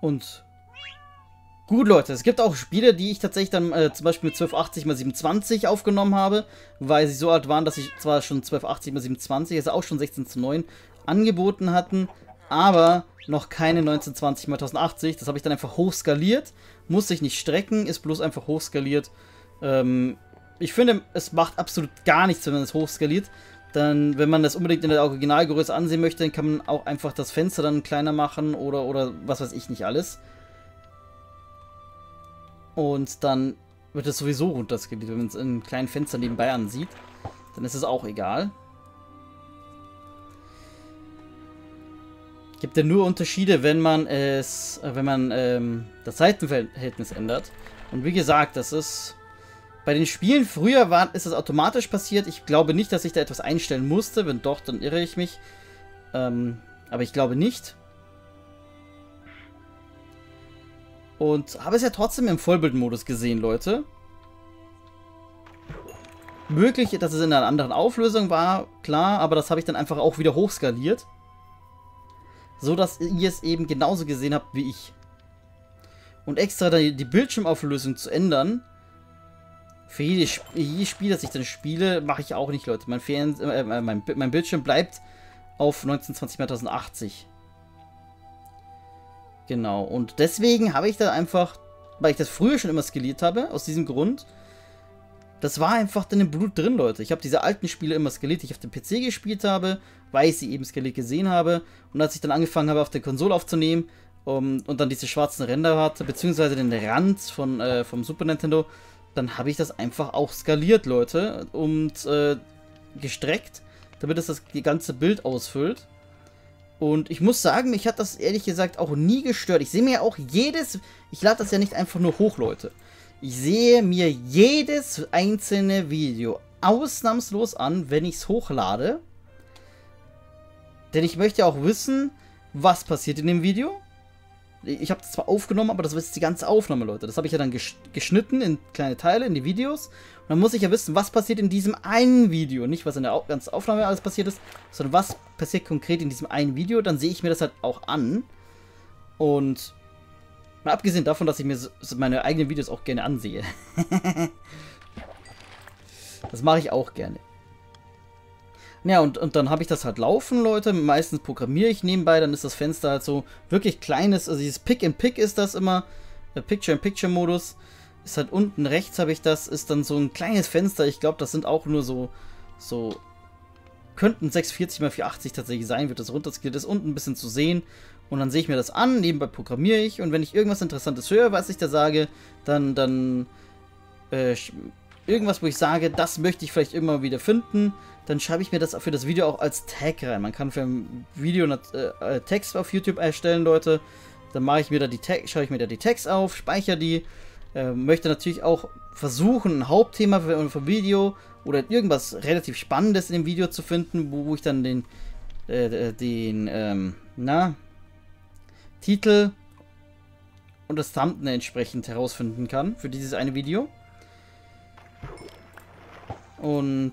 Und Gut, Leute, es gibt auch Spiele, die ich tatsächlich dann äh, zum Beispiel mit 1280 x 27 aufgenommen habe, weil sie so alt waren, dass ich zwar schon 1280 x 27, also auch schon 16 zu 9, angeboten hatten, aber noch keine 1920 x 1080. Das habe ich dann einfach hochskaliert, muss sich nicht strecken, ist bloß einfach hochskaliert. Ähm, ich finde, es macht absolut gar nichts, wenn man es hochskaliert. Dann, wenn man das unbedingt in der Originalgröße ansehen möchte, dann kann man auch einfach das Fenster dann kleiner machen oder, oder was weiß ich nicht alles. Und dann wird es sowieso runterskaliert, wenn man es in kleinen Fenster nebenbei ansieht. Dann ist es auch egal. Gibt ja nur Unterschiede, wenn man es, äh, wenn man ähm, das Seitenverhältnis ändert. Und wie gesagt, das ist bei den Spielen früher war, ist es automatisch passiert. Ich glaube nicht, dass ich da etwas einstellen musste. Wenn doch, dann irre ich mich. Ähm, aber ich glaube nicht. Und habe es ja trotzdem im Vollbildmodus gesehen, Leute. Möglich, dass es in einer anderen Auflösung war, klar, aber das habe ich dann einfach auch wieder hochskaliert. So dass ihr es eben genauso gesehen habt wie ich. Und extra die Bildschirmauflösung zu ändern, für jedes, jedes, Spiel, das ich dann spiele, mache ich auch nicht, Leute. Mein, Fern äh, mein, mein Bildschirm bleibt auf 1920 x 1080. Genau, und deswegen habe ich da einfach, weil ich das früher schon immer skaliert habe, aus diesem Grund, das war einfach dann im Blut drin, Leute. Ich habe diese alten Spiele immer skaliert, die ich auf dem PC gespielt habe, weil ich sie eben skaliert gesehen habe. Und als ich dann angefangen habe, auf der Konsole aufzunehmen um, und dann diese schwarzen Ränder hatte, beziehungsweise den Rand von, äh, vom Super Nintendo, dann habe ich das einfach auch skaliert, Leute, und äh, gestreckt, damit es das ganze Bild ausfüllt. Und ich muss sagen, mich hat das ehrlich gesagt auch nie gestört. Ich sehe mir auch jedes, ich lade das ja nicht einfach nur hoch, Leute. Ich sehe mir jedes einzelne Video ausnahmslos an, wenn ich es hochlade. Denn ich möchte auch wissen, was passiert in dem Video. Ich habe das zwar aufgenommen, aber das ist die ganze Aufnahme, Leute. Das habe ich ja dann geschnitten in kleine Teile, in die Videos. Und dann muss ich ja wissen, was passiert in diesem einen Video. Nicht, was in der ganzen Aufnahme alles passiert ist, sondern was passiert konkret in diesem einen Video. Dann sehe ich mir das halt auch an. Und mal abgesehen davon, dass ich mir meine eigenen Videos auch gerne ansehe. das mache ich auch gerne. Ja, und, und dann habe ich das halt laufen, Leute. Meistens programmiere ich nebenbei, dann ist das Fenster halt so wirklich kleines. Also dieses Pick-and-Pick ist das immer. Der Picture-in-Picture-Modus. Ist halt unten rechts habe ich das, ist dann so ein kleines Fenster. Ich glaube, das sind auch nur so, so, könnten 640 x 480 tatsächlich sein, wird das runterskaliert, ist unten ein bisschen zu sehen. Und dann sehe ich mir das an, nebenbei programmiere ich. Und wenn ich irgendwas Interessantes höre, was ich da sage, dann, dann, äh, irgendwas, wo ich sage, das möchte ich vielleicht immer wieder finden, dann schreibe ich mir das für das Video auch als Tag rein. Man kann für ein Video äh, äh, Text auf YouTube erstellen, Leute. Dann mache ich mir da die Tag, schaue ich mir da die Tags auf, speichere die. Äh, möchte natürlich auch versuchen, ein Hauptthema für, für Video oder irgendwas relativ Spannendes in dem Video zu finden, wo, wo ich dann den, äh, den, ähm, na, Titel und das Thumbnail entsprechend herausfinden kann für dieses eine Video. Und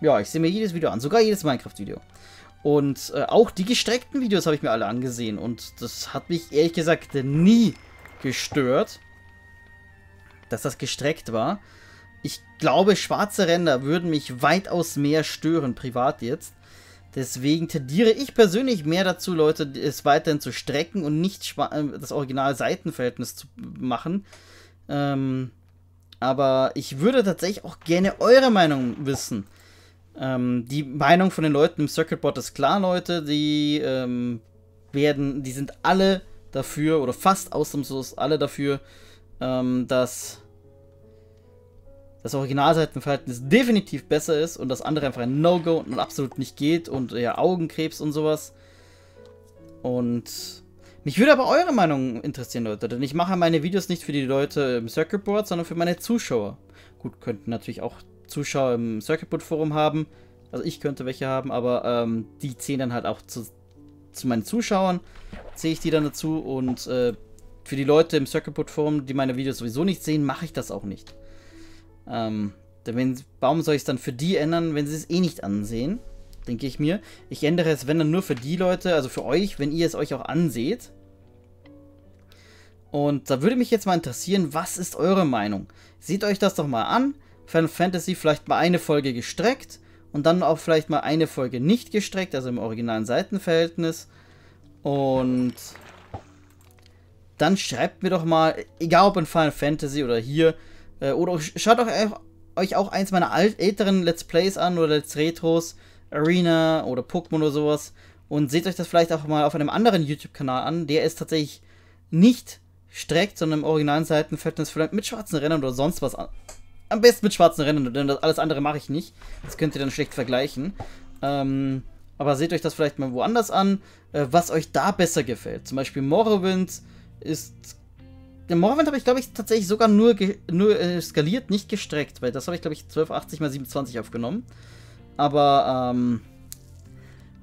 ja, ich sehe mir jedes Video an, sogar jedes Minecraft-Video. Und äh, auch die gestreckten Videos habe ich mir alle angesehen. Und das hat mich ehrlich gesagt nie gestört, dass das gestreckt war. Ich glaube, schwarze Ränder würden mich weitaus mehr stören, privat jetzt. Deswegen tendiere ich persönlich mehr dazu, Leute, es weiterhin zu strecken und nicht äh, das original Seitenverhältnis zu machen. Ähm, aber ich würde tatsächlich auch gerne eure Meinung wissen. Ähm, die Meinung von den Leuten im Circuitboard ist klar, Leute. Die ähm, werden, die sind alle dafür, oder fast ausnahmslos alle dafür, ähm, dass das Originalseitenverhältnis definitiv besser ist und das andere einfach ein No-Go und absolut nicht geht und ja, Augenkrebs und sowas. Und mich würde aber eure Meinung interessieren, Leute, denn ich mache meine Videos nicht für die Leute im Circuitboard, sondern für meine Zuschauer. Gut, könnten natürlich auch Zuschauer im Circuitboard Forum haben. Also ich könnte welche haben, aber ähm, die zählen dann halt auch zu, zu meinen Zuschauern. Sehe ich die dann dazu und äh, für die Leute im Circuitboard Forum, die meine Videos sowieso nicht sehen, mache ich das auch nicht. Ähm, denn wenn, warum soll ich es dann für die ändern, wenn sie es eh nicht ansehen? Denke ich mir. Ich ändere es, wenn dann nur für die Leute, also für euch, wenn ihr es euch auch anseht. Und da würde mich jetzt mal interessieren, was ist eure Meinung? Seht euch das doch mal an. Final Fantasy vielleicht mal eine Folge gestreckt und dann auch vielleicht mal eine Folge nicht gestreckt, also im originalen Seitenverhältnis. Und dann schreibt mir doch mal, egal ob in Final Fantasy oder hier, äh, oder schaut doch euch auch eins meiner älteren Let's Plays an oder Let's Retros, Arena oder Pokémon oder sowas und seht euch das vielleicht auch mal auf einem anderen YouTube-Kanal an. Der ist tatsächlich nicht streckt, sondern im originalen Seitenverhältnis vielleicht mit schwarzen Rändern oder sonst was an. Am besten mit schwarzen Rändern, denn alles andere mache ich nicht. Das könnt ihr dann schlecht vergleichen. Ähm, aber seht euch das vielleicht mal woanders an, äh, was euch da besser gefällt. Zum Beispiel Morrowind ist. Der Morrowind habe ich, glaube ich, tatsächlich sogar nur, nur äh, skaliert, nicht gestreckt, weil das habe ich, glaube ich, 1280 x 27 aufgenommen. Aber ähm,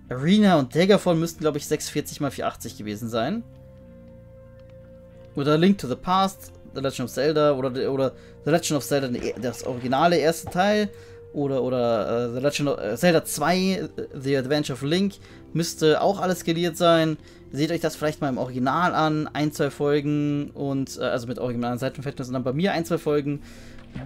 Arena und Daggerfall müssten, glaube ich, 640 x 480 gewesen sein. Oder Link to the Past, The Legend of Zelda oder, oder The Legend of Zelda, das originale erste Teil. Oder, oder uh, The Legend of uh, Zelda 2, The Adventure of Link, müsste auch alles skaliert sein. Seht euch das vielleicht mal im Original an, ein, zwei Folgen und also mit originalen Seitenverhältnis und dann bei mir ein, zwei Folgen.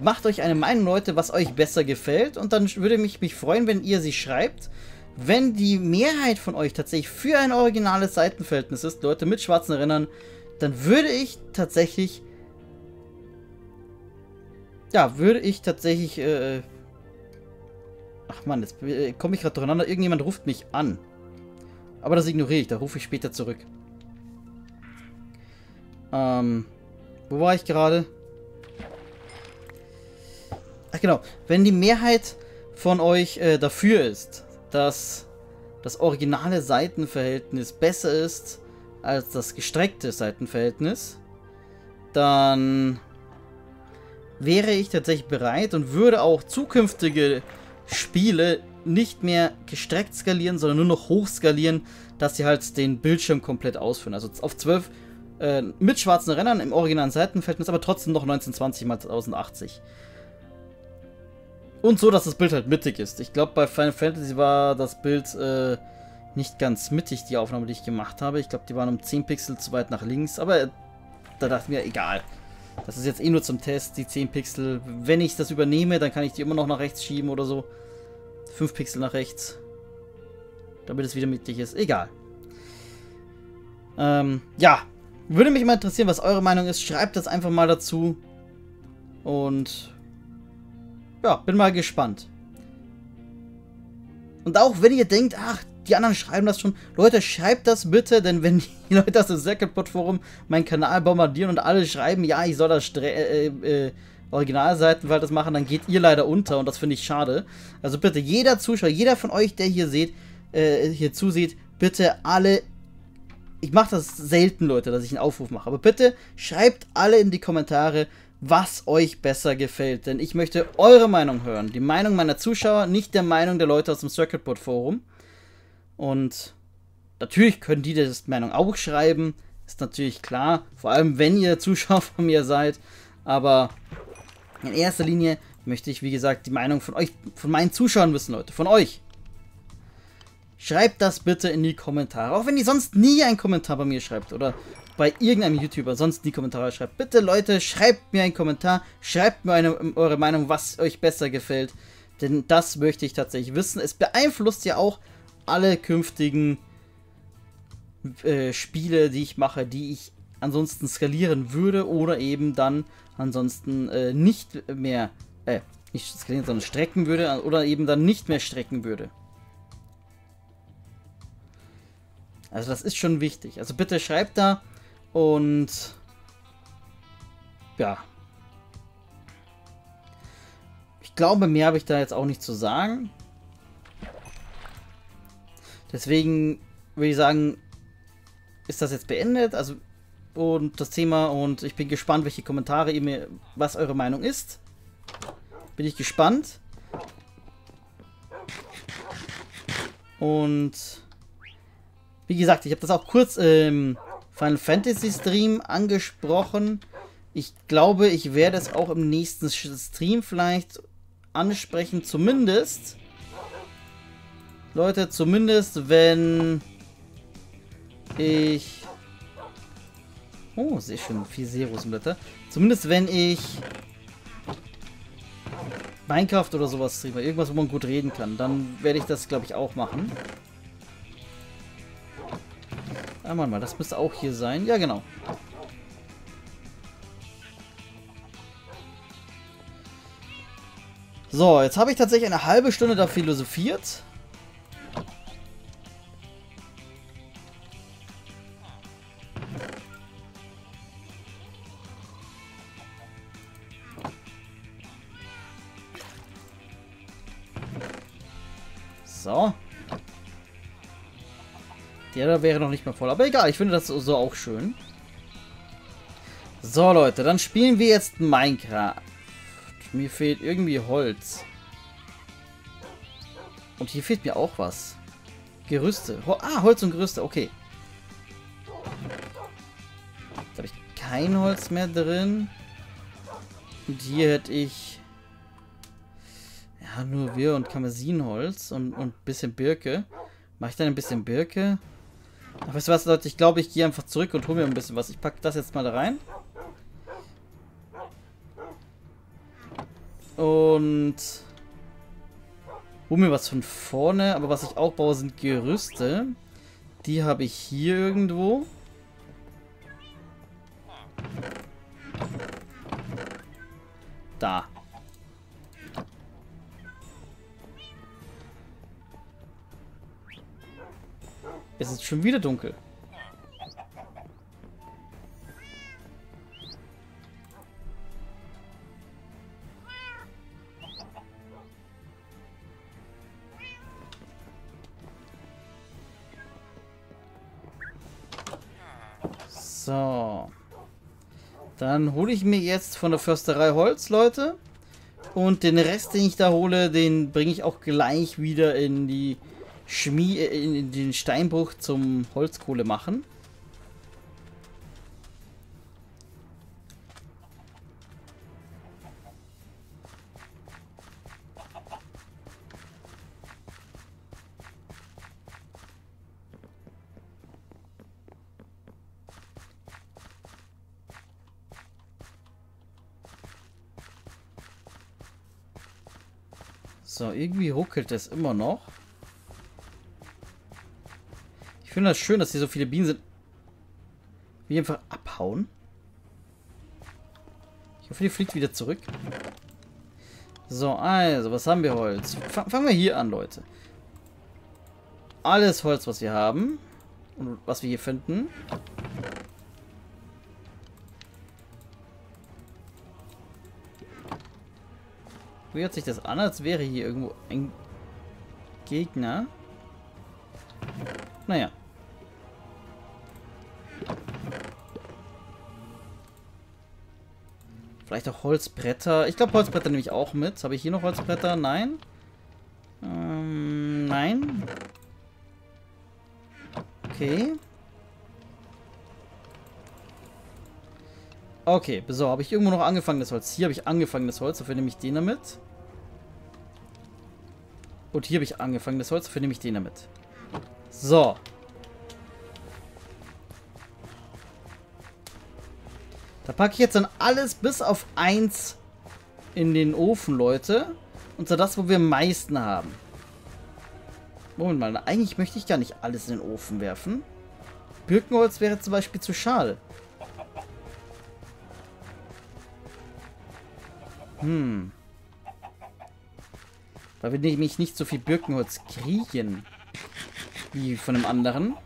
Macht euch eine Meinung, Leute, was euch besser gefällt und dann würde mich, mich freuen, wenn ihr sie schreibt. Wenn die Mehrheit von euch tatsächlich für ein originales Seitenverhältnis ist, Leute mit schwarzen Rändern, dann würde ich tatsächlich. Ja, würde ich tatsächlich. Äh, ach man, jetzt äh, komme ich gerade durcheinander. Irgendjemand ruft mich an. Aber das ignoriere ich, da rufe ich später zurück. Ähm, wo war ich gerade? Ach genau, wenn die Mehrheit von euch äh, dafür ist, dass das originale Seitenverhältnis besser ist als das gestreckte Seitenverhältnis, dann wäre ich tatsächlich bereit und würde auch zukünftige Spiele nicht mehr gestreckt skalieren, sondern nur noch hoch skalieren, dass sie halt den Bildschirm komplett ausführen. Also auf 12 äh, mit schwarzen Rennern im originalen Seitenverhältnis, aber trotzdem noch 1920 x 1080. Und so, dass das Bild halt mittig ist. Ich glaube, bei Final Fantasy war das Bild äh, nicht ganz mittig, die Aufnahme, die ich gemacht habe. Ich glaube, die waren um 10 Pixel zu weit nach links, aber da dachte ich mir, egal. Das ist jetzt eh nur zum Test, die 10 Pixel. Wenn ich das übernehme, dann kann ich die immer noch nach rechts schieben oder so. 5 Pixel nach rechts. Damit es wieder mittig ist. Egal. Ähm, ja. Würde mich mal interessieren, was eure Meinung ist. Schreibt das einfach mal dazu. Und ja, bin mal gespannt. Und auch wenn ihr denkt, ach, die anderen schreiben das schon. Leute, schreibt das bitte, denn wenn die Leute aus dem Circuitbot Forum meinen Kanal bombardieren und alle schreiben, ja, ich soll das äh, äh, Originalseiten das machen, dann geht ihr leider unter und das finde ich schade. Also bitte, jeder Zuschauer, jeder von euch, der hier seht, äh, hier zusieht, bitte alle. Ich mache das selten, Leute, dass ich einen Aufruf mache, aber bitte schreibt alle in die Kommentare, was euch besser gefällt. Denn ich möchte eure Meinung hören. Die Meinung meiner Zuschauer, nicht der Meinung der Leute aus dem Circuitboard Forum. Und natürlich können die das Meinung auch schreiben. Ist natürlich klar. Vor allem, wenn ihr Zuschauer von mir seid. Aber in erster Linie möchte ich, wie gesagt, die Meinung von euch, von meinen Zuschauern wissen, Leute. Von euch. Schreibt das bitte in die Kommentare. Auch wenn ihr sonst nie einen Kommentar bei mir schreibt oder bei irgendeinem YouTuber sonst die Kommentare schreibt. Bitte, Leute, schreibt mir einen Kommentar. Schreibt mir eine, eure Meinung, was euch besser gefällt. Denn das möchte ich tatsächlich wissen. Es beeinflusst ja auch alle künftigen äh, Spiele, die ich mache, die ich ansonsten skalieren würde oder eben dann ansonsten äh, nicht mehr, äh, nicht skalieren, sondern strecken würde oder eben dann nicht mehr strecken würde. Also das ist schon wichtig. Also bitte schreibt da und ja. Ich glaube, mehr habe ich da jetzt auch nicht zu sagen. Deswegen würde ich sagen, ist das jetzt beendet. Also und das Thema und ich bin gespannt, welche Kommentare ihr mir, was eure Meinung ist. Bin ich gespannt. Und wie gesagt, ich habe das auch kurz im Final Fantasy Stream angesprochen. Ich glaube, ich werde es auch im nächsten Stream vielleicht ansprechen, zumindest Leute, zumindest wenn ich Oh, sehr schön. Vier Seerosenblätter. Zumindest wenn ich Minecraft oder sowas streame. Irgendwas, wo man gut reden kann. Dann werde ich das, glaube ich, auch machen. Einmal mal, das müsste auch hier sein. Ja, genau. So, jetzt habe ich tatsächlich eine halbe Stunde da philosophiert. Der wäre noch nicht mehr voll. Aber egal, ich finde das so auch schön. So, Leute, dann spielen wir jetzt Minecraft. Mir fehlt irgendwie Holz. Und hier fehlt mir auch was. Gerüste. Ah, Holz und Gerüste, okay. Jetzt habe ich kein Holz mehr drin. Und hier hätte ich ja, nur wir und Kamasinholz und, und ein bisschen Birke. Mache ich dann ein bisschen Birke? Ach, weißt du was, Leute? Ich glaube, ich gehe einfach zurück und hole mir ein bisschen was. Ich packe das jetzt mal da rein. Und hole mir was von vorne. Aber was ich auch baue, sind Gerüste. Die habe ich hier irgendwo. Da. Es ist schon wieder dunkel. So. Dann hole ich mir jetzt von der Försterei Holz, Leute. Und den Rest, den ich da hole, den bringe ich auch gleich wieder in die Schmie äh, in den Steinbruch zum Holzkohle machen. So, irgendwie ruckelt es immer noch. Ich finde das schön, dass hier so viele Bienen sind. Wie einfach abhauen. Ich hoffe, die fliegt wieder zurück. So, also, was haben wir Holz? fangen wir hier an, Leute. Alles Holz, was wir haben. Und was wir hier finden. Wie hört sich das an, als wäre hier irgendwo ein Gegner? Naja. Vielleicht auch Holzbretter. Ich glaube, Holzbretter nehme ich auch mit. Habe ich hier noch Holzbretter? Nein. Ähm, nein. Okay. Okay, so, habe ich irgendwo noch angefangenes Holz. Hier habe ich angefangenes Holz, dafür nehme ich den damit. Und hier habe ich angefangenes Holz, dafür nehme ich den damit. So. Da packe ich jetzt dann alles bis auf 1 in den Ofen, Leute. Und zwar das, wo wir am meisten haben. Moment mal, eigentlich möchte ich gar nicht alles in den Ofen werfen. Birkenholz wäre zum Beispiel zu schade. Hm. Weil wir nämlich nicht so viel Birkenholz kriegen. Wie von einem anderen.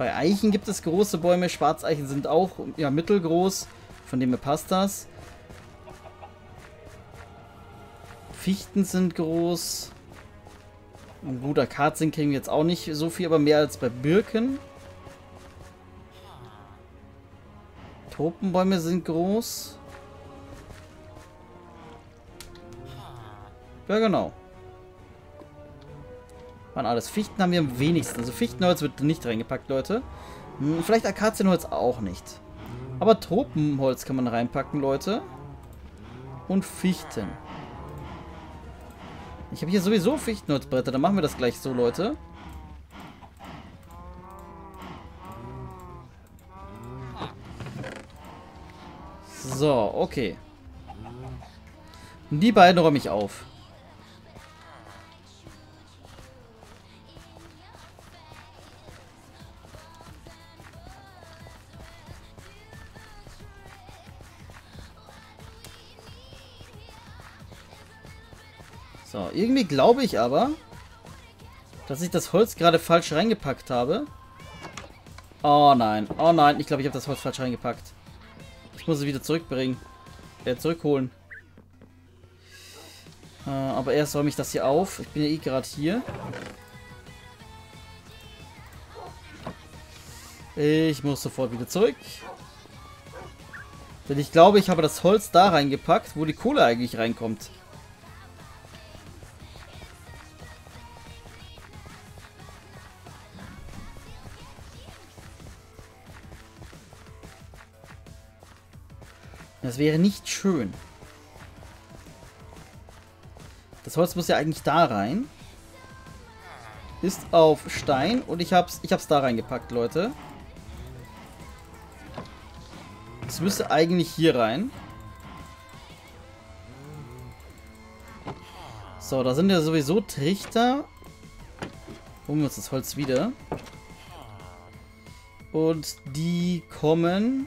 Bei Eichen gibt es große Bäume, Schwarzeichen sind auch ja, mittelgroß, von dem her passt das. Fichten sind groß. Ein guter Akarzien kriegen wir jetzt auch nicht so viel, aber mehr als bei Birken. Tropenbäume sind groß. Ja, genau. Waren alles. Fichten haben wir am wenigsten. Also Fichtenholz wird nicht reingepackt, Leute. Hm, vielleicht Akazienholz auch nicht. Aber Tropenholz kann man reinpacken, Leute. Und Fichten. Ich habe hier sowieso Fichtenholzbretter. Dann machen wir das gleich so, So, okay. Die beiden räume ich auf. So, irgendwie glaube ich aber, dass ich das Holz gerade falsch reingepackt habe. Oh nein, oh nein, ich glaube, ich habe das Holz falsch reingepackt. Ich muss es wieder zurückbringen. Äh, zurückholen. Äh, aber erst räume ich das hier auf. Ich bin ja eh gerade hier. Ich muss sofort wieder zurück. Denn ich glaube, ich habe das Holz da reingepackt, wo die Kohle eigentlich reinkommt. Das wäre nicht schön. Das Holz muss ja eigentlich da rein. Ist auf Stein und ich hab's, ich hab's da reingepackt, Leute. Es müsste eigentlich hier rein. So, da sind ja sowieso Trichter. Holen wir uns das Holz wieder. Und die kommen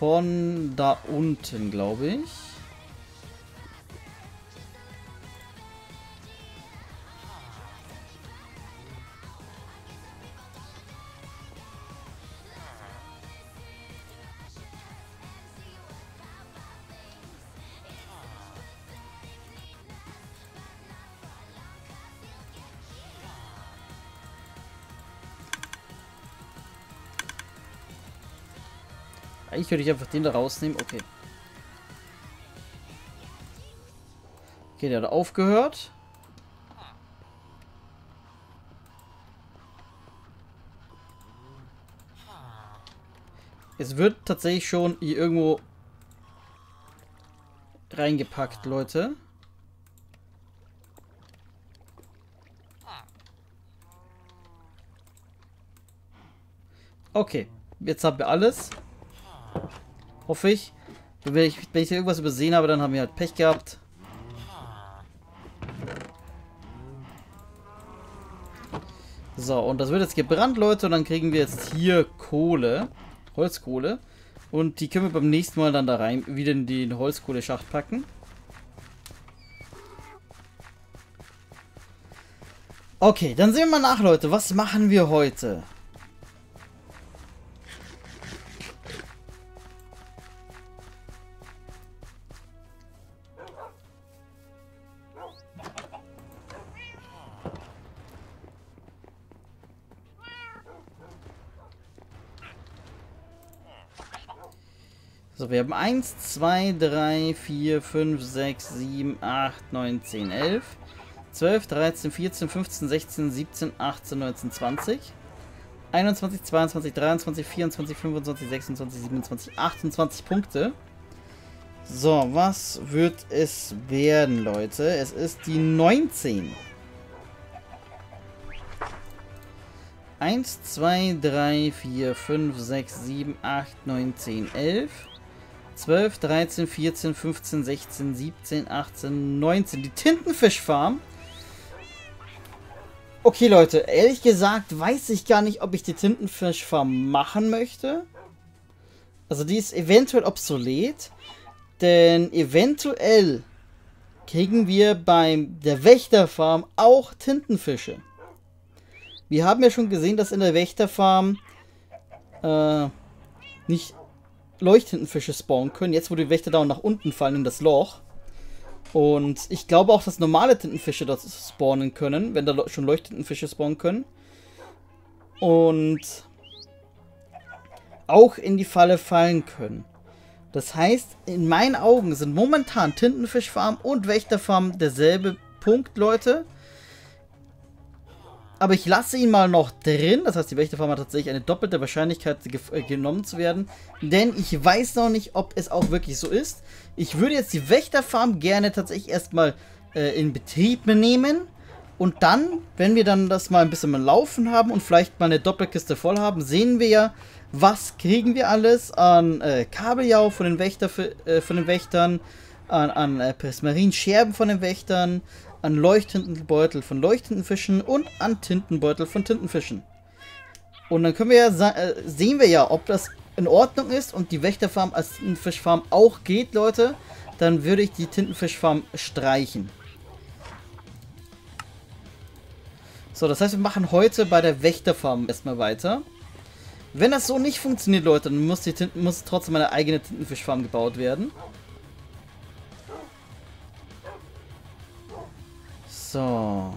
von da unten, glaube ich. Eigentlich könnte ich einfach den da rausnehmen. Okay. Okay, der hat aufgehört. Es wird tatsächlich schon hier irgendwo reingepackt, Leute. Okay, jetzt haben wir alles. Hoffe ich. Wenn ich, wenn ich irgendwas übersehen habe, dann haben wir halt Pech gehabt. So, und das wird jetzt gebrannt, Leute. Und dann kriegen wir jetzt hier Kohle. Holzkohle. Und die können wir beim nächsten Mal dann da rein, wieder in den Holzkohleschacht packen. Okay, dann sehen wir mal nach, Leute. Was machen wir heute? So, wir haben 1, 2, 3, 4, 5, 6, 7, 8, 9, 10, 11, 12, 13, 14, 15, 16, 17, 18, 19, 20, 21, 22, 23, 24, 25, 26, 27, 28 Punkte. So, was wird es werden, Leute? Es ist die 19. 1, 2, 3, 4, 5, 6, 7, 8, 9, 10, 11. 12, 13, 14, 15, 16, 17, 18, 19. Die Tintenfischfarm. Okay, Leute, ehrlich gesagt weiß ich gar nicht, ob ich die Tintenfischfarm machen möchte. Also die ist eventuell obsolet. Denn eventuell kriegen wir bei der Wächterfarm auch Tintenfische. Wir haben ja schon gesehen, dass in der Wächterfarm äh, nicht Leuchttintenfische spawnen können. Jetzt, wo die Wächter da nach unten fallen in das Loch. Und ich glaube auch, dass normale Tintenfische dort spawnen können, wenn da schon Leuchttintenfische spawnen können. Und auch in die Falle fallen können. Das heißt, in meinen Augen sind momentan Tintenfischfarm und Wächterfarm derselbe Punkt, Leute. Aber ich lasse ihn mal noch drin. Das heißt, die Wächterfarm hat tatsächlich eine doppelte Wahrscheinlichkeit äh, genommen zu werden. Denn ich weiß noch nicht, ob es auch wirklich so ist. Ich würde jetzt die Wächterfarm gerne tatsächlich erstmal äh, in Betrieb nehmen. Und dann, wenn wir dann das mal ein bisschen mal laufen haben und vielleicht mal eine Doppelkiste voll haben, sehen wir ja, was kriegen wir alles an äh, Kabeljau von den, Wächter, äh, von den Wächtern, an, an äh, Prismarin-Scherben von den Wächtern, an Leuchttintenbeutel von Leuchttintenfischen und an Tintenbeutel von Tintenfischen. Und dann können wir ja äh, sehen wir ja, ob das in Ordnung ist und die Wächterfarm als Tintenfischfarm auch geht, Leute. Dann würde ich die Tintenfischfarm streichen. So, das heißt, wir machen heute bei der Wächterfarm erstmal weiter. Wenn das so nicht funktioniert, Leute, dann muss, die Tinten, muss trotzdem eine eigene Tintenfischfarm gebaut werden. So.